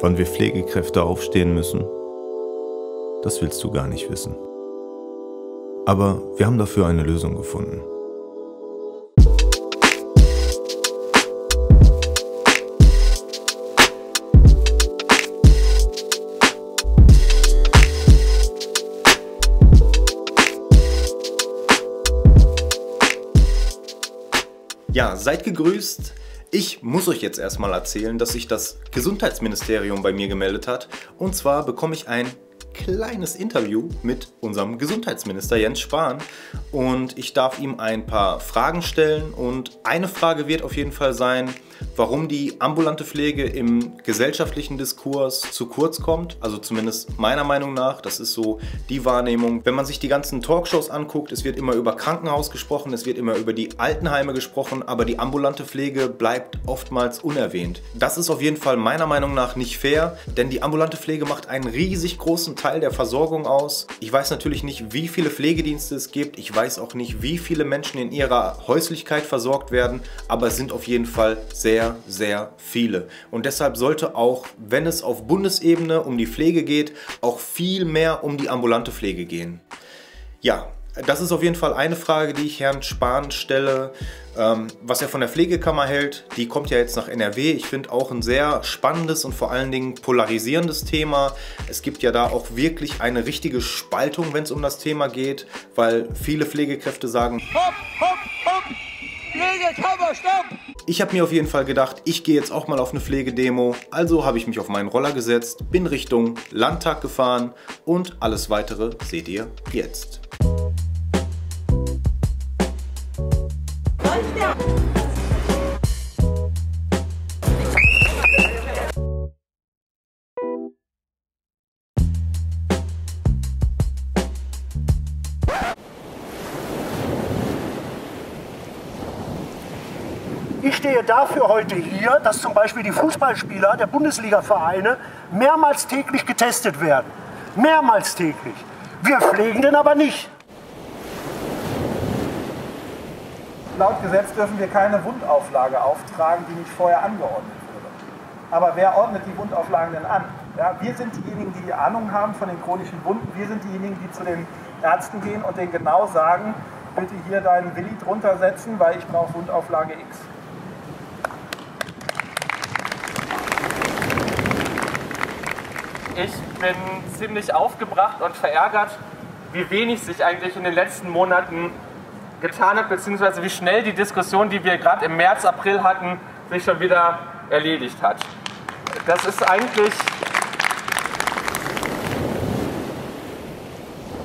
Wann wir Pflegekräfte aufstehen müssen, das willst du gar nicht wissen. Aber wir haben dafür eine Lösung gefunden. Ja, seid gegrüßt. Ich muss euch jetzt erstmal erzählen, dass sich das Gesundheitsministerium bei mir gemeldet hat. Und zwar bekomme ich ein kleines Interview mit unserem Gesundheitsminister Jens Spahn und ich darf ihm ein paar Fragen stellen und eine Frage wird auf jeden Fall sein, warum die ambulante Pflege im gesellschaftlichen Diskurs zu kurz kommt. Also zumindest meiner Meinung nach. Das ist so die Wahrnehmung. Wenn man sich die ganzen Talkshows anguckt, es wird immer über Krankenhaus gesprochen, es wird immer über die Altenheime gesprochen, aber die ambulante Pflege bleibt oftmals unerwähnt. Das ist auf jeden Fall meiner Meinung nach nicht fair, denn die ambulante Pflege macht einen riesig großen Teil der Versorgung aus. Ich weiß natürlich nicht, wie viele Pflegedienste es gibt. Ich weiß auch nicht, wie viele Menschen in ihrer Häuslichkeit versorgt werden, aber es sind auf jeden Fall sehr sehr, sehr viele. Und deshalb sollte auch, wenn es auf Bundesebene um die Pflege geht, auch viel mehr um die ambulante Pflege gehen. Ja, das ist auf jeden Fall eine Frage, die ich Herrn Spahn stelle. Ähm, was er von der Pflegekammer hält, die kommt ja jetzt nach NRW. Ich finde auch ein sehr spannendes und vor allen Dingen polarisierendes Thema. Es gibt ja da auch wirklich eine richtige Spaltung, wenn es um das Thema geht, weil viele Pflegekräfte sagen, hopp, hopp, hopp, Pflegekammer, stopp! Ich habe mir auf jeden Fall gedacht, ich gehe jetzt auch mal auf eine Pflegedemo. Also habe ich mich auf meinen Roller gesetzt, bin Richtung Landtag gefahren und alles weitere seht ihr jetzt. Ich stehe dafür heute hier, dass zum Beispiel die Fußballspieler der Bundesliga-Vereine mehrmals täglich getestet werden. Mehrmals täglich. Wir Pflegenden aber nicht. Laut Gesetz dürfen wir keine Wundauflage auftragen, die nicht vorher angeordnet wurde. Aber wer ordnet die Wundauflagen denn an? Ja, wir sind diejenigen, die die Ahnung haben von den chronischen Wunden. Wir sind diejenigen, die zu den Ärzten gehen und denen genau sagen, bitte hier deinen Willi drunter setzen, weil ich brauche Wundauflage X. Ich bin ziemlich aufgebracht und verärgert, wie wenig sich eigentlich in den letzten Monaten getan hat, beziehungsweise wie schnell die Diskussion, die wir gerade im März, April hatten, sich schon wieder erledigt hat. Das ist eigentlich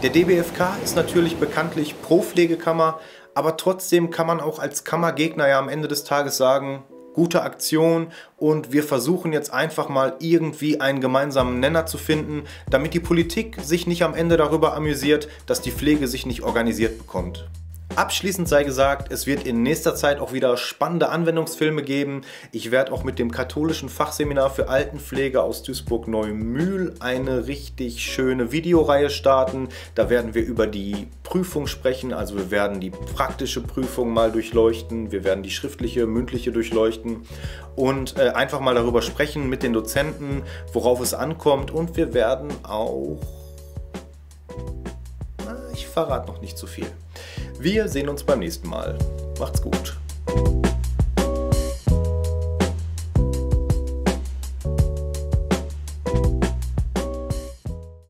Der DBFK ist natürlich bekanntlich pro Pflegekammer, aber trotzdem kann man auch als Kammergegner ja am Ende des Tages sagen, gute Aktion und wir versuchen jetzt einfach mal irgendwie einen gemeinsamen Nenner zu finden, damit die Politik sich nicht am Ende darüber amüsiert, dass die Pflege sich nicht organisiert bekommt. Abschließend sei gesagt, es wird in nächster Zeit auch wieder spannende Anwendungsfilme geben. Ich werde auch mit dem katholischen Fachseminar für Altenpflege aus Duisburg-Neumühl eine richtig schöne Videoreihe starten. Da werden wir über die Prüfung sprechen, also wir werden die praktische Prüfung mal durchleuchten, wir werden die schriftliche, mündliche durchleuchten und äh, einfach mal darüber sprechen mit den Dozenten, worauf es ankommt und wir werden auch... Na, ich verrate noch nicht zu viel. Wir sehen uns beim nächsten Mal. Macht's gut.